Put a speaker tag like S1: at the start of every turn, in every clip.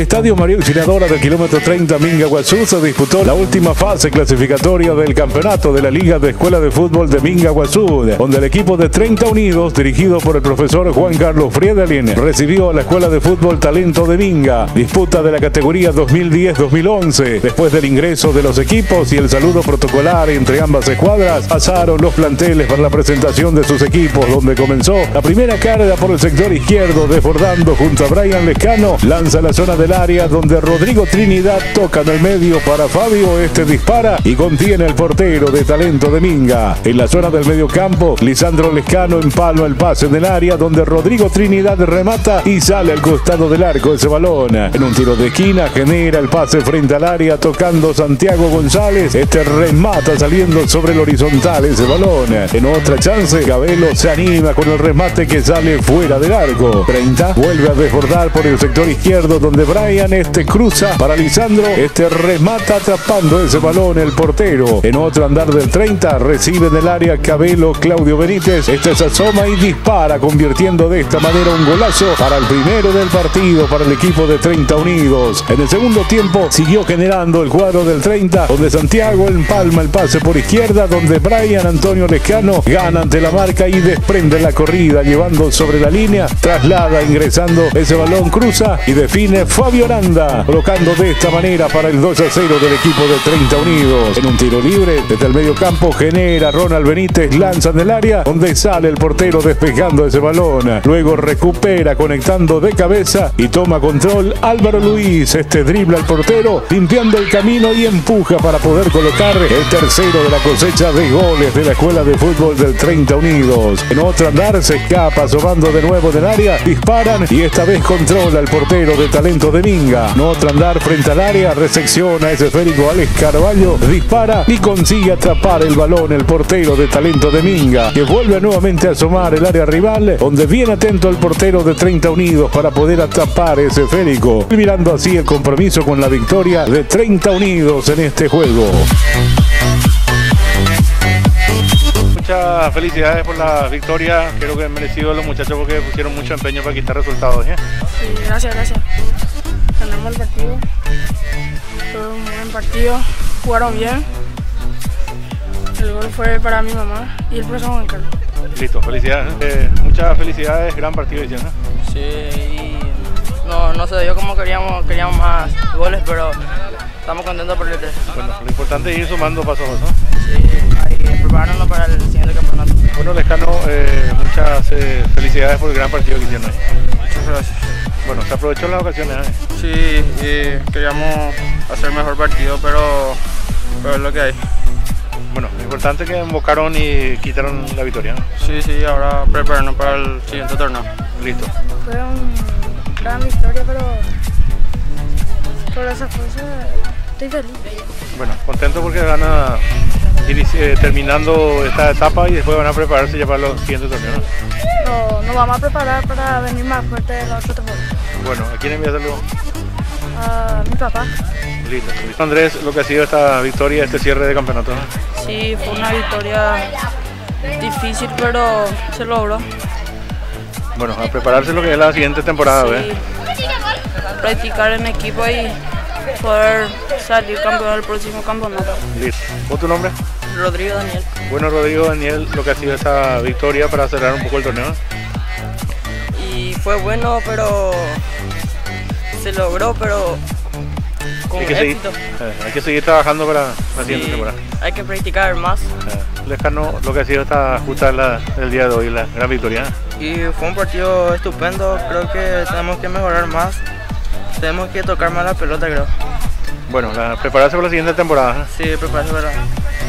S1: estadio María Auxiliadora del kilómetro 30 Minga Guazú se disputó la última fase clasificatoria del campeonato de la Liga de Escuela de Fútbol de Minga Guazú, donde el equipo de 30 Unidos, dirigido por el profesor Juan Carlos Friedelin, recibió a la Escuela de Fútbol Talento de Minga, disputa de la categoría 2010-2011. Después del ingreso de los equipos y el saludo protocolar entre ambas escuadras, pasaron los planteles para la presentación de sus equipos, donde comenzó la primera carga por el sector izquierdo, desbordando junto a Brian Lescano, lanza la zona área donde Rodrigo Trinidad toca en el medio para Fabio, este dispara y contiene el portero de talento de Minga. En la zona del medio campo, Lisandro Lescano empalma el pase en el área donde Rodrigo Trinidad remata y sale al costado del arco ese balón. En un tiro de esquina genera el pase frente al área tocando Santiago González. Este remata saliendo sobre el horizontal ese balón. En otra chance, Gabelo se anima con el remate que sale fuera del arco. 30 vuelve a desbordar por el sector izquierdo donde Brian este cruza para Lisandro. Este remata atrapando ese balón el portero. En otro andar del 30 recibe en el área Cabelo Claudio Benítez. Este se asoma y dispara convirtiendo de esta manera un golazo para el primero del partido para el equipo de 30 Unidos. En el segundo tiempo siguió generando el cuadro del 30 donde Santiago empalma el pase por izquierda donde Brian Antonio Lescano gana ante la marca y desprende la corrida llevando sobre la línea, traslada ingresando ese balón cruza y define Fabio Aranda, colocando de esta manera para el 2 a 0 del equipo de 30 Unidos. En un tiro libre desde el medio campo genera Ronald Benítez, lanza en el área donde sale el portero despejando ese balón. Luego recupera conectando de cabeza y toma control Álvaro Luis. Este dribla al portero, limpiando el camino y empuja para poder colocar el tercero de la cosecha de goles de la Escuela de Fútbol del 30 Unidos. En otro andar se escapa, asomando de nuevo del área, disparan y esta vez controla el portero de talento de Minga. En otro andar frente al área, recepciona ese esférico Alex Carballo, dispara y consigue atrapar el balón el portero de talento de Minga, que vuelve nuevamente a asomar el área rival, donde viene atento el portero de 30 Unidos para poder atrapar ese esférico, mirando así el compromiso con la victoria de 30 Unidos en este juego.
S2: Muchas felicidades por la victoria, creo que han merecido los muchachos porque pusieron mucho empeño para quitar resultados. ¿eh?
S3: Sí, gracias, gracias. Ganamos el partido, fue un buen partido, jugaron bien. El gol fue para mi mamá y el profesor Juan Carlos.
S2: Listo, felicidades. Eh, muchas felicidades, gran partido hicieron. ¿eh?
S4: Sí, y no, no se dio como queríamos, queríamos más goles, pero estamos contentos por el tres.
S2: Bueno, lo importante es ir sumando paso a paso.
S4: Sí, que prepararnos para el siguiente campeonato.
S2: Bueno, Lescano, eh, muchas eh, felicidades por el gran partido que hicieron.
S4: Muchas gracias.
S2: Bueno, se aprovechó las ocasiones. ¿eh?
S4: Sí, y queríamos hacer mejor partido, pero, pero es lo que hay.
S2: Bueno, lo importante es que invocaron y quitaron la victoria. ¿no?
S4: Sí, sí, ahora prepararnos para el siguiente torneo.
S2: Listo.
S3: Fue una gran victoria, pero por esa cosa estoy feliz.
S2: Bueno, contento porque van a ir eh, terminando esta etapa y después van a prepararse ya para los siguientes torneos. ¿no?
S3: No, nos vamos a preparar para venir más fuerte la otra temporada.
S2: Bueno, ¿a quién envía saludos?
S3: A mi papá.
S2: Listo, listo. Andrés, lo que ha sido esta victoria, este cierre de campeonato.
S4: Sí, fue una victoria difícil, pero se logró.
S2: Bueno, a prepararse lo que es la siguiente temporada.
S4: Sí,
S2: ¿eh?
S4: practicar en equipo y poder salir campeón del próximo campeonato.
S2: Listo. ¿Vos tu nombre?
S4: Rodrigo Daniel.
S2: Bueno, Rodrigo, Daniel, lo que ha sido esta victoria para cerrar un poco el torneo.
S4: Y fue bueno, pero se logró, pero con
S2: Hay que, seguir,
S4: éxito.
S2: eh, hay que seguir trabajando para la siguiente
S4: Sí,
S2: temporada.
S4: hay que practicar más.
S2: Eh, Lescano, lo que ha sido esta justa la, el día de hoy, la gran victoria.
S4: Y fue un partido estupendo, creo que tenemos que mejorar más. Tenemos que tocar más la pelota, creo.
S2: Bueno, la, prepararse para la siguiente temporada.
S4: Sí, prepararse para...
S2: ¿eh?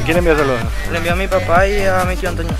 S2: ¿A quién envía saludos?
S4: Le envío a mi papá y a mi tío Antonio.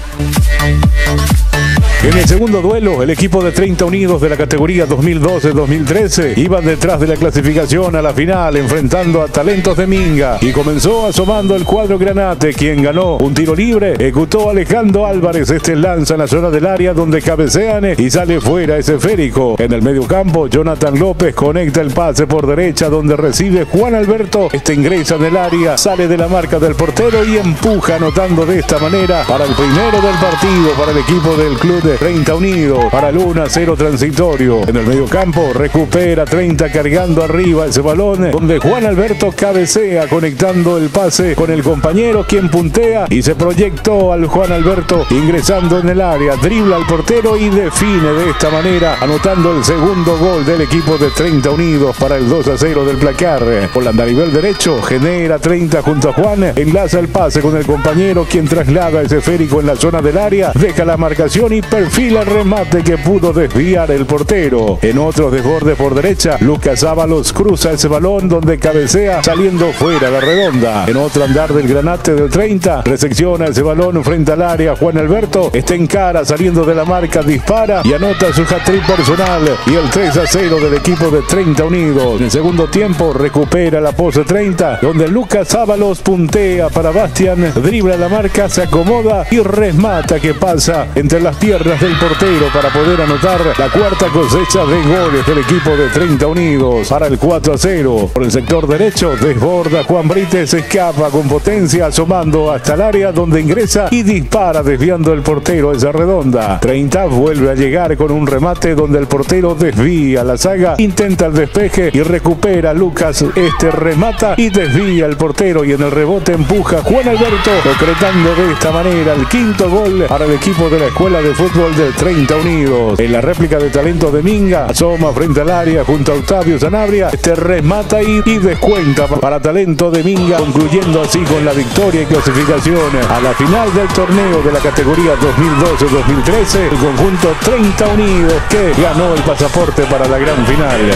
S1: En el segundo duelo, el equipo de 30 Unidos de la categoría 2012-2013 iban detrás de la clasificación a la final enfrentando a Talentos de Minga. Y comenzó asomando el cuadro Granate, quien ganó un tiro libre, ejecutó Alejandro Álvarez, este lanza en la zona del área donde cabecean y sale fuera ese esférico. En el medio campo, Jonathan López conecta el pase por derecha donde recibe Juan Alberto, este ingresa en el área, sale de la marca del portero y empuja anotando de esta manera para el primero del partido para el equipo del club de 30 Unidos para el 1 a 0 transitorio. En el medio campo recupera 30 cargando arriba ese balón donde Juan Alberto cabecea conectando el pase con el compañero quien puntea y se proyectó al Juan Alberto ingresando en el área, dribla al portero y define de esta manera anotando el segundo gol del equipo de 30 Unidos para el 2 a 0 del placar. Holanda a nivel derecho genera 30 junto a Juan, enlaza el pase con el compañero quien traslada ese esférico en la zona del área, deja la marcación y perfila el remate que pudo desviar el portero. En otros desbordes por derecha, Lucas Ábalos cruza ese balón donde cabecea saliendo fuera la redonda. En otro andar del granate del 30, recepciona ese balón frente al área. Juan Alberto está en cara saliendo de la marca, dispara y anota su hat-trick personal y el 3 a 0 del equipo de 30 Unidos. En el segundo tiempo recupera la pose 30, donde Lucas Ábalos puntea para Bastian, dribla la marca, se acomoda y remata que pasa entre las piernas del portero para poder anotar la cuarta cosecha de goles del equipo de 30 Unidos para el 4 a 0. Por el sector derecho desborda Juan Brites, escapa con potencia asomando hasta el área donde ingresa y dispara desviando el portero esa redonda. 30 vuelve a llegar con un remate donde el portero desvía la saga, intenta el despeje y recupera Lucas. Este remata y desvía el portero y en el rebote empuja Juan Alberto, concretando de esta manera el quinto gol para el equipo de la Escuela de Fútbol del 30 Unidos. En la réplica de talento de Minga, asoma frente al área junto a Octavio Sanabria, este remata y, descuenta para talento de Minga, concluyendo así con la victoria y clasificación a la final del torneo de la categoría 2012-2013, el conjunto 30 Unidos que ganó el pasaporte para la gran final.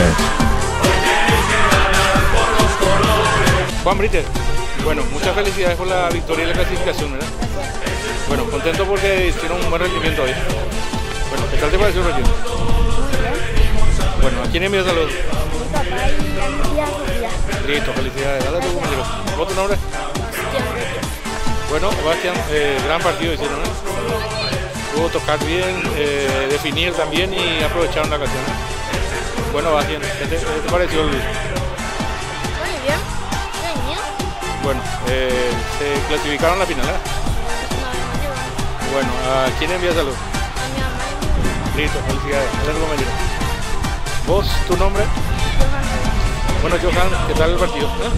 S2: Juan Brites, bueno, muchas felicidades por la victoria y la clasificación, ¿verdad? Bueno, contento porque hicieron un buen rendimiento hoy. Bueno, ¿qué tal te pareció partido? Bueno, ¿a quién envías saludos?
S5: Mi papá y Sofía.
S2: Listo, felicidades. Dale tu compañero. ¿Cómo tu nombre? Bueno, Bastian, eh, gran partido hicieron, ¿eh? Pudo tocar bien, eh, definir también y aprovecharon la ocasión. Bueno, Bastian, ¿qué te, qué te pareció el, Bueno, eh, se clasificaron a la final, ¿eh? Bueno, ¿a quién envías saludos?
S5: A mi mamá y mi
S2: Listo, felicidades. Compañero. ¿Vos, tu nombre? Bueno, Johan, ¿qué tal el partido? ¿Eh?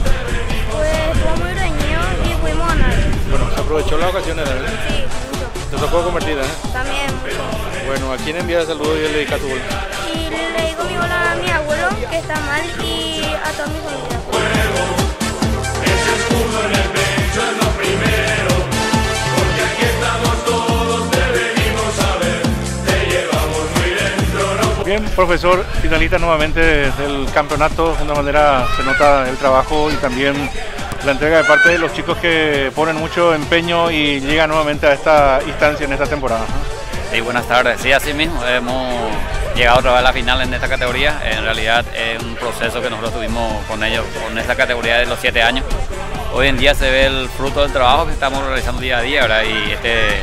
S5: Pues fue muy reñido y fuimos a.
S2: Bueno, se aprovechó la ocasión, ¿verdad?
S5: Sí, mucho.
S2: Te tocó convertida, ¿eh?
S5: También mucho.
S2: Bueno, ¿a quién envías saludos y le dedicas tu gol?
S5: Y le digo mi hola a mi abuelo que está mal y a toda mi familia.
S2: Bien, profesor, finalista nuevamente del campeonato. De una manera se nota el trabajo y también la entrega de parte de los chicos que ponen mucho empeño y llegan nuevamente a esta instancia en esta temporada.
S6: Sí, buenas tardes. Sí, así mismo, hemos llegado otra vez a la final en esta categoría. En realidad es un proceso que nosotros tuvimos con ellos, con esta categoría de los siete años. Hoy en día se ve el fruto del trabajo que estamos realizando día a día, ¿verdad? Y este,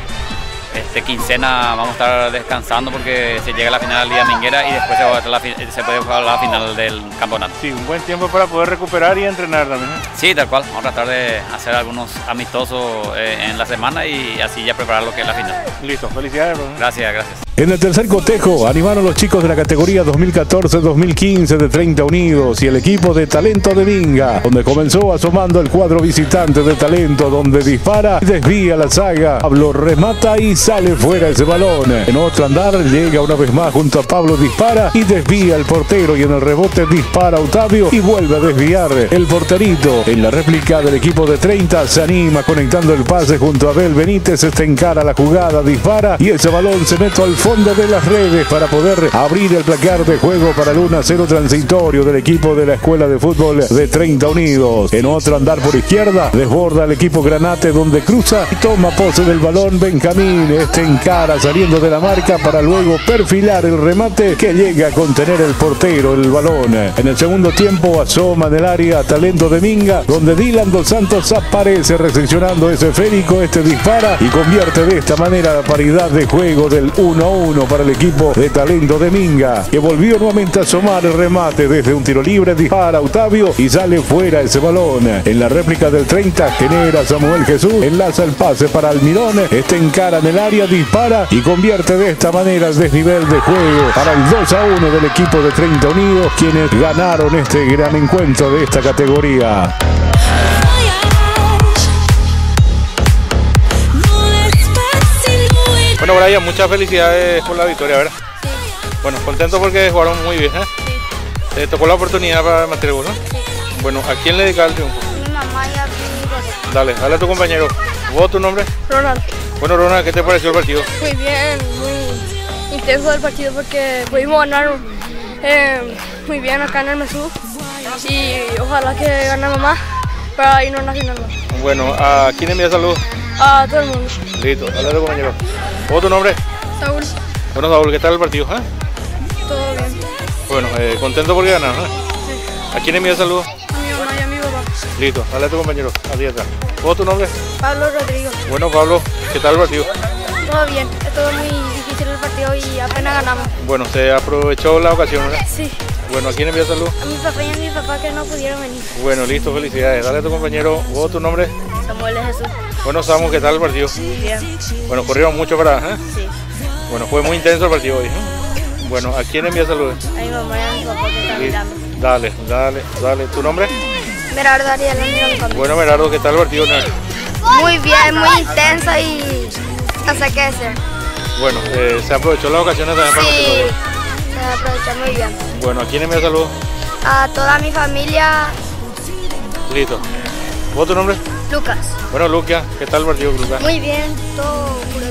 S6: este quincena vamos a estar descansando porque se llega a la final del día Minguera y después se, va a la fi- se puede jugar la final del campeonato.
S2: Sí, un buen tiempo para poder recuperar y entrenar también. ¿no?
S6: Sí, tal cual. Vamos a tratar de hacer algunos amistosos eh, en la semana y así ya preparar lo que es la final.
S2: Listo, felicidades. profesor.
S6: Gracias, gracias.
S1: En el tercer cotejo animaron los chicos de la categoría 2014-2015 de 30 Unidos y el equipo de talento de Vinga, donde comenzó asomando el cuadro visitante de talento, donde dispara y desvía la saga. Pablo remata y sale fuera ese balón. En otro andar llega una vez más junto a Pablo, dispara y desvía el portero y en el rebote dispara Octavio y vuelve a desviar el porterito. En la réplica del equipo de 30 se anima conectando el pase junto a Abel Benítez, está en cara la jugada, dispara y ese balón se mete al fondo de las redes para poder abrir el placar de juego para el 1-0 transitorio del equipo de la Escuela de Fútbol de 30 Unidos. En otro andar por izquierda, desborda el equipo Granate donde cruza y toma pose del balón Benjamín. Este en cara saliendo de la marca para luego perfilar el remate que llega a contener el portero el balón. En el segundo tiempo asoma en el área talento de Minga donde Dylan Dos Santos aparece recepcionando ese esférico, este dispara y convierte de esta manera la paridad de juego del 1-1 1 para el equipo de talento de Minga, que volvió nuevamente a asomar el remate desde un tiro libre, dispara Octavio y sale fuera ese balón. En la réplica del 30 genera Samuel Jesús, enlaza el pase para Almirón, este encara en el área, dispara y convierte de esta manera el desnivel de juego para el 2 a 1 del equipo de 30 Unidos, quienes ganaron este gran encuentro de esta categoría.
S2: Bueno, Brian, muchas felicidades por la victoria, ¿verdad? Bueno, contento porque jugaron muy bien, ¿eh? Te tocó la oportunidad para meter el gol, ¿no? Bueno, ¿a quién le dedicas el triunfo?
S5: Mi mamá y a mi.
S2: Dale, dale a tu compañero. ¿Vos tu nombre?
S3: Ronald.
S2: Bueno, Ronald, ¿qué te pareció el partido?
S3: Muy bien, muy intenso el partido porque pudimos ganar eh, muy bien acá en el Mesú y ojalá que gane mamá para irnos a la final.
S2: Bueno, ¿a quién envías saludos?
S3: A todo el mundo.
S2: Listo, dale a tu compañero. ¿Vos tu nombre?
S3: Saúl,
S2: Bueno, Saúl, ¿qué tal el partido? eh?
S3: todo bien.
S2: Bueno, eh, contento porque ganaron, ¿eh? ¿A quién envías saludos?
S3: A mi mamá y a mi papá.
S2: Listo, dale a tu compañero. Así está. ¿Vos tu nombre?
S3: Pablo Rodrigo.
S2: Bueno, Pablo, ¿qué tal el partido?
S3: Todo bien. Estuvo muy difícil el partido y apenas ganamos.
S2: Bueno, se aprovechó la ocasión, ¿verdad?
S3: Sí.
S2: Bueno, ¿a quién envías saludos?
S3: A mi papá y a mi papá que no pudieron venir.
S2: Bueno, listo, felicidades. Dale a tu compañero. ¿Vos tu nombre?
S3: Samuel Jesús.
S2: Bueno, Samu, ¿qué tal el partido?
S3: Bien.
S2: Bueno, corrieron mucho para... ¿eh?
S3: Sí.
S2: Bueno, fue muy intenso el partido hoy. ¿eh? Bueno, ¿a quién envías saludos?
S3: A mi mamá y a mi papá que están mirando.
S2: Dale, dale, dale. ¿Tu nombre?
S3: Merardo Ariel
S2: Bueno, Merardo, ¿qué tal el partido?
S3: Muy bien, muy intensa y hasta que ser.
S2: Bueno, eh, se aprovechó las ocasiones también para
S3: Sí,
S2: los goles.
S3: se aprovechó muy bien.
S2: Bueno, ¿a quién envías saludos?
S3: A toda mi familia,
S2: Listo. ¿Vos tu nombre?
S3: Lucas.
S2: Bueno, Lucia, ¿qué tal el partido, Lucas?
S3: Muy bien, todo puro.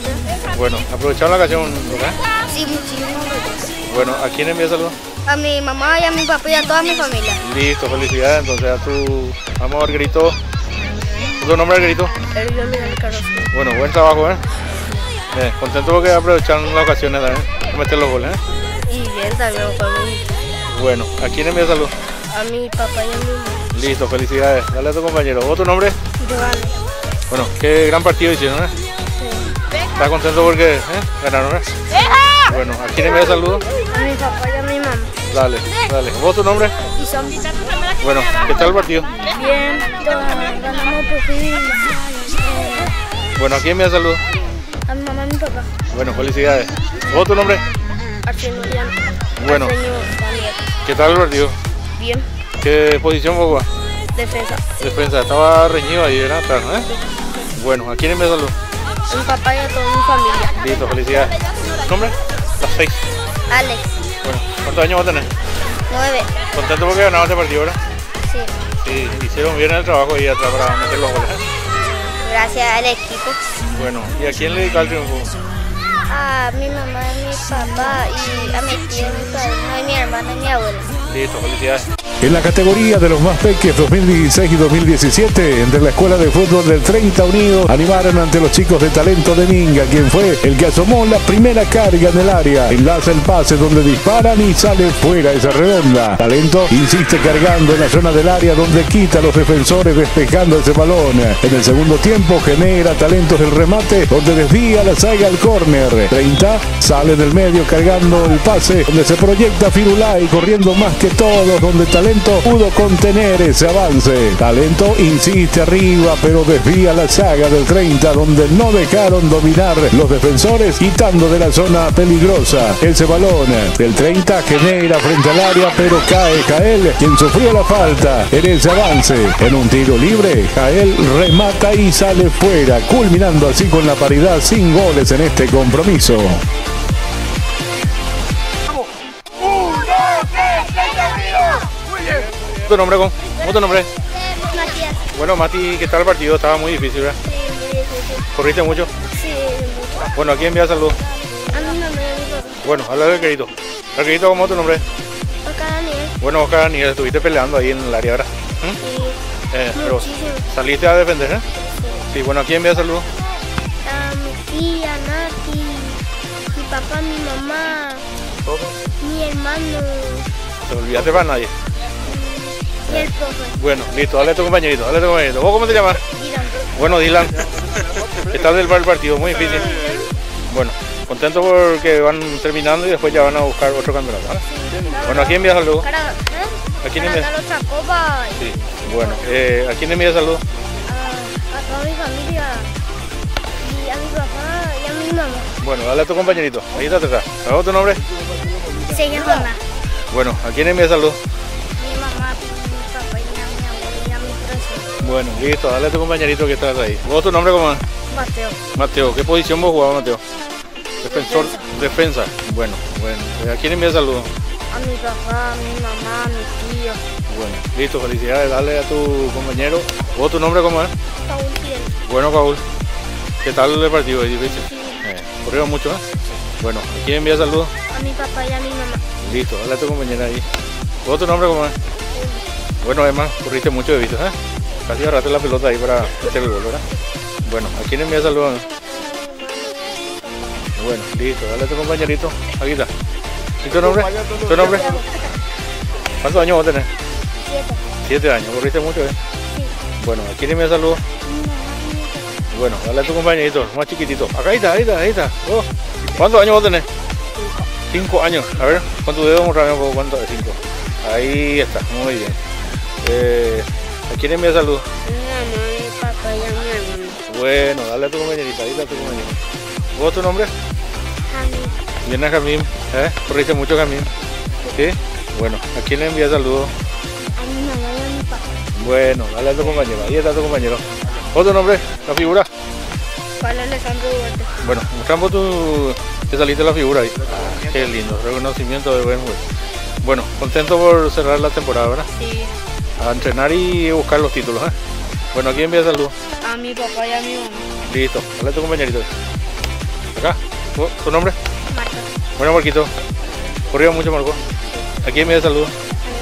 S2: Bueno, aprovecharon la ocasión, Lucas.
S3: Sí, muchísimo.
S2: Bueno, ¿a quién envías saludos?
S3: A mi mamá y a mi papá y a toda mi familia.
S2: Listo, felicidades. Entonces a tu amo Margarito. ¿Tu nombre Margarito?
S3: El Luis Carlos.
S2: Bueno, buen trabajo, ¿eh? Eh, contento porque aprovecharon las ocasiones también de meter los goles, ¿eh?
S3: Y bien, también muy
S2: Bueno, ¿a quién envías saludos?
S3: A mi papá y a mi mamá.
S2: Listo, felicidades. Dale a tu compañero. ¿Vos tu nombre? Bueno, qué gran partido hicieron, ¿eh? ¿Estás contento porque eh? ganaron, eh? Bueno, ¿a quién envías saludos?
S3: A mi papá y a mi mamá.
S2: Dale, dale. ¿Vos tu nombre?
S3: Y son
S2: Bueno, ¿qué tal el partido?
S3: bien, ganamos por fin.
S2: Bueno, ¿a quién envías saludos?
S3: a mi mamá y mi papá.
S2: Bueno, felicidades. ¿Vos tu nombre?
S3: Arsenio.
S2: Bueno. ¿Qué tal el partido?
S3: Bien,
S2: ¿Qué posición vos?
S3: Defensa.
S2: Defensa, estaba reñido ahí, ¿verdad? Atrás, ¿eh? Bueno, ¿a quién envías saludos?
S3: A mi papá y a toda mi familia.
S2: Listo, felicidades. ¿Nombre? Las seis.
S3: Alex,
S2: Bueno, ¿cuántos años vos tenés?
S3: nueve.
S2: Contento porque ganaron este partido, ¿verdad?
S3: Sí.
S2: Sí, hicieron bien el trabajo ahí atrás para meter los goles. ¿eh?
S3: Gracias al equipo.
S2: Bueno, ¿y a quién le dedica el triunfo?
S3: A mi mamá, a mi papá y a mi tío, mi padrino, y mi hermana y mi abuela.
S2: Listo, felicidades.
S1: En la categoría de los más peques 2016 y 2017, entre la Escuela de Fútbol del 30 Unidos, animaron ante los chicos de talento de Minga, quien fue el que asomó la primera carga en el área. Enlaza el pase donde disparan y sale fuera esa redonda. Talento insiste cargando en la zona del área donde quita a los defensores despejando ese balón. En el segundo tiempo genera talentos del remate donde desvía la saga al córner. 30 sale del medio cargando el pase donde se proyecta Firulay corriendo más que todos donde Talento pudo contener ese avance. Talento insiste arriba pero desvía la saga del 30 donde no dejaron dominar los defensores quitando de la zona peligrosa ese balón. El 30 genera frente al área pero cae Jael quien sufrió la falta en ese avance. En un tiro libre Jael remata y sale fuera culminando así con la paridad sin goles en este compromiso.
S2: ¿Tu nombre, con? ¿Cómo tu nombre?
S3: Matías.
S2: Bueno, Mati, ¿qué tal el partido? Estaba muy difícil, ¿verdad?
S3: Sí, muy difícil.
S2: ¿Corriste mucho?
S3: Sí, mucho.
S2: Bueno, ¿a quién envías saludos?
S3: A mi mamá y.
S2: Bueno, habla del querido. Querido, ¿cómo es tu nombre?
S3: Oscar Daniel.
S2: Bueno, Oscar Daniel, estuviste peleando ahí en el área, ¿verdad? ¿Mm?
S3: Y
S2: Eh, pero saliste a defender, ¿eh? Sí, bueno, ¿a quién envías saludos?
S3: A mi tía, Nati, mi papá, mi mamá, mi hermano
S2: Te olvidaste para nadie.
S3: Y el profe.
S2: Bueno, listo, dale a tu compañerito, dale a tu compañerito. ¿Vos cómo te llamas?
S3: Irán.
S2: Bueno, Dylan, estás del el partido, muy difícil. Bueno, Contento porque van terminando y después ya van a buscar otro campeonato. ¿ah? Bueno, ¿a quién envía saludos?
S5: ¿eh?
S2: ¿A quién
S5: para
S2: envía?
S5: ganar otra copa
S2: Sí, bueno, eh, ¿a quién envía saludos?
S5: a, a toda mi familia y a mi papá y a mi mamá.
S2: Bueno, dale a tu compañerito. Ahí está atrás. ¿A vos tu nombre?
S5: Se llama Ana.
S2: Bueno, ¿a quién envía saludos? Bueno, listo, dale a tu compañerito que estás ahí. ¿Vos tu nombre cómo es?
S5: Mateo.
S2: Mateo, ¿qué posición vos jugabas, Mateo? Defensor, defensa. Bueno, bueno. ¿A quién envía saludos?
S5: A mi papá, a mi mamá, a mi tío.
S2: Bueno, listo, felicidades. Dale a tu compañero. ¿Vos tu nombre cómo es?
S5: Paul Fidel.
S2: Bueno, Paul. ¿Qué tal el partido? ¿Es difícil? Eh, ¿Corrieron mucho, eh? Bueno, ¿a quién envía saludos?
S5: A mi papá y a mi mamá.
S2: Listo, dale a tu compañera ahí. ¿Vos tu nombre cómo es? Bueno, Emma, corriste mucho de vistas, ¿eh? Casi agarraste la pelota ahí para hacer el gol, ¿verdad? Bueno, ¿a quién envía saludos? Bueno, listo, dale a tu compañerito. Aquí está. ¿Y tu nombre? ¿Tu nombre? ¿Cuántos años vos tenés?
S5: Siete.
S2: Siete años, corriste mucho, ¿eh?
S5: Sí.
S2: Bueno, ¿a quién envía saludos?
S5: Papá.
S2: Bueno, dale a tu compañerito, más chiquitito. Acá ahí está, ahí está, ahí está. Oh. ¿Cuántos años vos tenés? Cinco años. A ver, con tu dedo mostrame un poco cuánto cinco. Ahí está, muy bien. Eh, ¿A quién envía saludos?
S5: Mi mamá, mi papá y a mi hermano.
S2: Bueno, dale a tu compañerita, ahí está tu compañero. ¿Vos tu nombre?
S5: A mi
S2: Viene Jamín, ¿eh? Corriste mucho Jamín. ¿Sí? Bueno, ¿a quién le envía saludos?
S5: a mi mamá y a mi papá.
S2: Bueno, dale a tu compañero, ahí está tu compañero. ¿Vos tu nombre? ¿La figura?
S5: Juan Alejandro Duarte.
S2: Bueno, mostramos tu... que saliste la figura ahí. Ah, qué lindo, reconocimiento de buen juego. Bueno, contento por cerrar la temporada, ¿verdad?
S5: Sí.
S2: A entrenar y buscar los títulos, ¿eh? Bueno, ¿a quién envía saludos?
S5: A mi papá y a mi mamá.
S2: Listo, dale a tu compañerito. Acá, ¿Tu- ¿tu nombre?
S5: Marta.
S2: Bueno, Marquito. Corrió mucho, Marco. ¿A quién envía saludos?
S5: A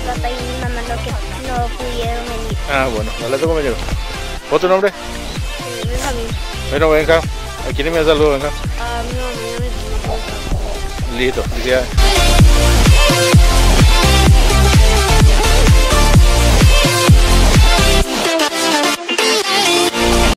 S5: mi papá y mi mamá lo que no pudieron venir.
S2: Ah, bueno, dale a tu compañero. ¿Vos tu nombre?
S5: Benjamín.
S2: Bueno, venga. ¿A quién envía saludos? Venga.
S5: A mi mamá y a mi.
S2: Listo, felicidades.